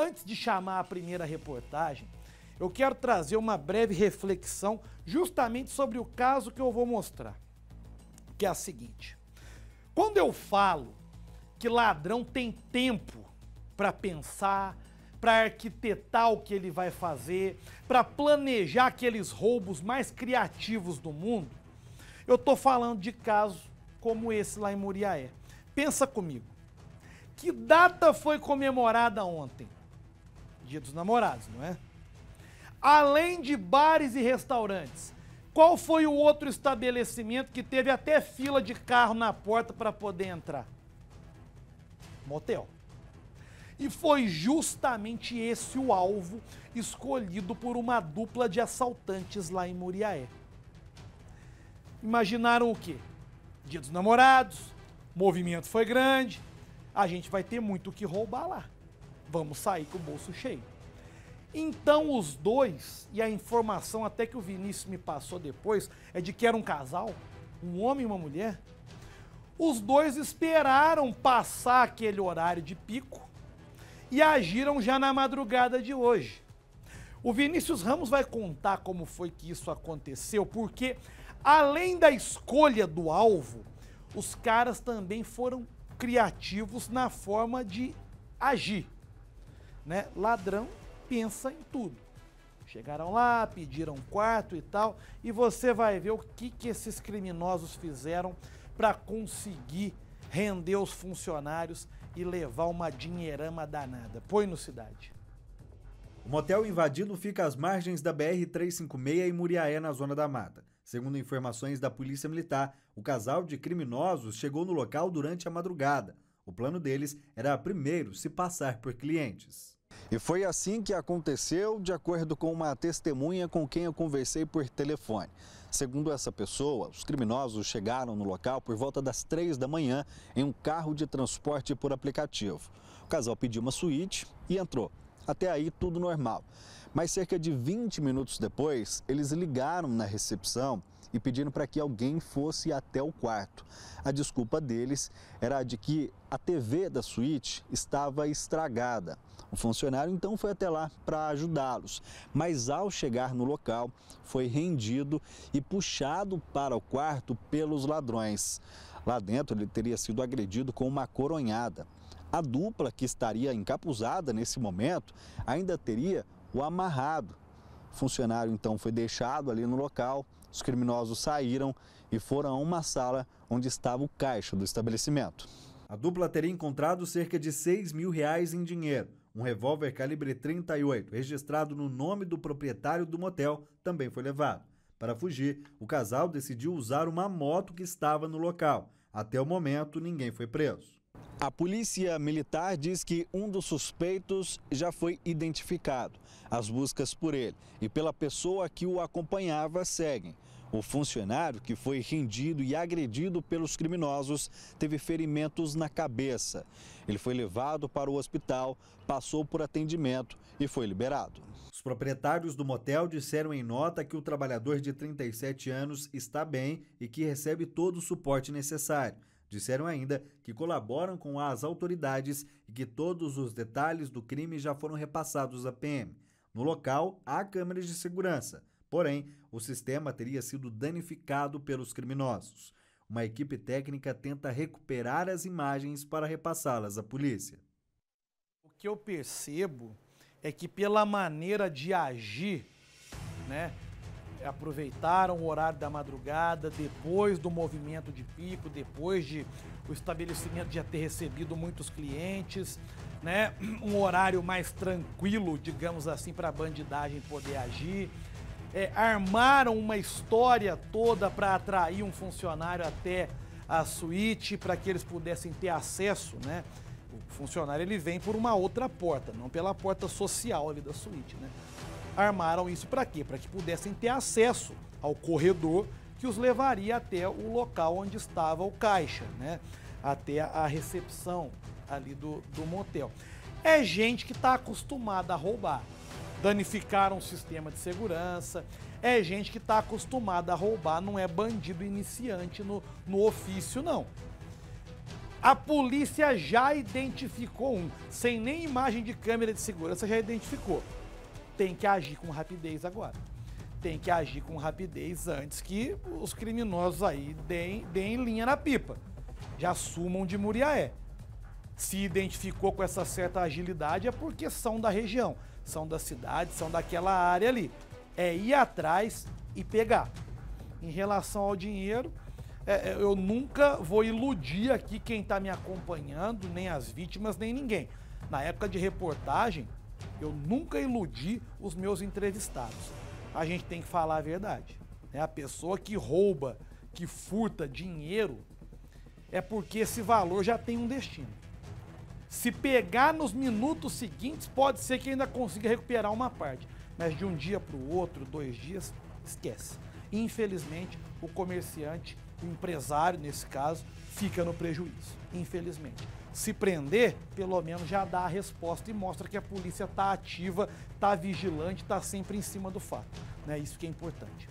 Antes de chamar a primeira reportagem, eu quero trazer uma breve reflexão justamente sobre o caso que eu vou mostrar. Que é a seguinte: quando eu falo que ladrão tem tempo para pensar, para arquitetar o que ele vai fazer, para planejar aqueles roubos mais criativos do mundo, eu estou falando de casos como esse lá em Muriaé. Pensa comigo. Que data foi comemorada ontem? Dia dos Namorados, não é? Além de bares e restaurantes, qual foi o outro estabelecimento que teve até fila de carro na porta para poder entrar? Motel. E foi justamente esse o alvo escolhido por uma dupla de assaltantes lá em Muriaé. Imaginaram o quê? Dia dos namorados, movimento foi grande, a gente vai ter muito o que roubar lá. Vamos sair com o bolso cheio. Então os dois, e a informação até que o Vinícius me passou depois, é de que era um casal, um homem e uma mulher. Os dois esperaram passar aquele horário de pico e agiram já na madrugada de hoje. O Vinícius Ramos vai contar como foi que isso aconteceu, porque além da escolha do alvo, os caras também foram criativos na forma de agir. Né? Ladrão pensa em tudo. Chegaram lá, pediram quarto e tal, e você vai ver o que, que esses criminosos fizeram para conseguir render os funcionários e levar uma dinheirama danada. Põe no cidade. O motel invadido fica às margens da BR-356 em Muriaé, na Zona da Mata. Segundo informações da Polícia Militar, o casal de criminosos chegou no local durante a madrugada. O plano deles era primeiro se passar por clientes. E foi assim que aconteceu, de acordo com uma testemunha com quem eu conversei por telefone. Segundo essa pessoa, os criminosos chegaram no local por volta das três da manhã em um carro de transporte por aplicativo. O casal pediu uma suíte e entrou. Até aí, tudo normal. Mas cerca de 20 minutos depois, eles ligaram na recepção e pediram para que alguém fosse até o quarto. A desculpa deles era de que a TV da suíte estava estragada. O funcionário então foi até lá para ajudá-los, mas ao chegar no local foi rendido e puxado para o quarto pelos ladrões. Lá dentro ele teria sido agredido com uma coronhada. A dupla que estaria encapuzada nesse momento ainda teria o amarrado. O funcionário então foi deixado ali no local, os criminosos saíram e foram a uma sala onde estava o caixa do estabelecimento. A dupla teria encontrado cerca de 6 mil reais em dinheiro. Um revólver calibre 38, registrado no nome do proprietário do motel, também foi levado. Para fugir, o casal decidiu usar uma moto que estava no local. Até o momento, ninguém foi preso. A polícia militar diz que um dos suspeitos já foi identificado. As buscas por ele e pela pessoa que o acompanhava seguem. O funcionário, que foi rendido e agredido pelos criminosos, teve ferimentos na cabeça. Ele foi levado para o hospital, passou por atendimento e foi liberado. Os proprietários do motel disseram em nota que o trabalhador de 37 anos está bem e que recebe todo o suporte necessário. Disseram ainda que colaboram com as autoridades e que todos os detalhes do crime já foram repassados à PM. No local, há câmeras de segurança. Porém, o sistema teria sido danificado pelos criminosos. Uma equipe técnica tenta recuperar as imagens para repassá-las à polícia. O que eu percebo é que pela maneira de agir, né, aproveitaram o horário da madrugada, depois do movimento de pico, depois de o estabelecimento já ter recebido muitos clientes, né, um horário mais tranquilo, digamos assim, para a bandidagem poder agir é, armaram uma história toda para atrair um funcionário até a suíte para que eles pudessem ter acesso, né? O funcionário ele vem por uma outra porta, não pela porta social ali da suíte, né? Armaram isso para quê? Para que pudessem ter acesso ao corredor que os levaria até o local onde estava o caixa, né? Até a recepção ali do, do motel. É gente que está acostumada a roubar danificaram o sistema de segurança. É gente que está acostumada a roubar, não é bandido iniciante no, no ofício, não. A polícia já identificou um, sem nem imagem de câmera de segurança, já identificou. Tem que agir com rapidez agora. Tem que agir com rapidez antes que os criminosos aí deem, deem linha na pipa. Já sumam de Muriaé. Se identificou com essa certa agilidade é porque são da região, são da cidade, são daquela área ali. É ir atrás e pegar. Em relação ao dinheiro, é, é, eu nunca vou iludir aqui quem está me acompanhando, nem as vítimas, nem ninguém. Na época de reportagem, eu nunca iludi os meus entrevistados. A gente tem que falar a verdade. Né? A pessoa que rouba, que furta dinheiro, é porque esse valor já tem um destino. Se pegar nos minutos seguintes, pode ser que ainda consiga recuperar uma parte. Mas de um dia para o outro, dois dias, esquece. Infelizmente, o comerciante o empresário, nesse caso, fica no prejuízo, infelizmente. Se prender, pelo menos já dá a resposta e mostra que a polícia está ativa, está vigilante, está sempre em cima do fato. Né? Isso que é importante.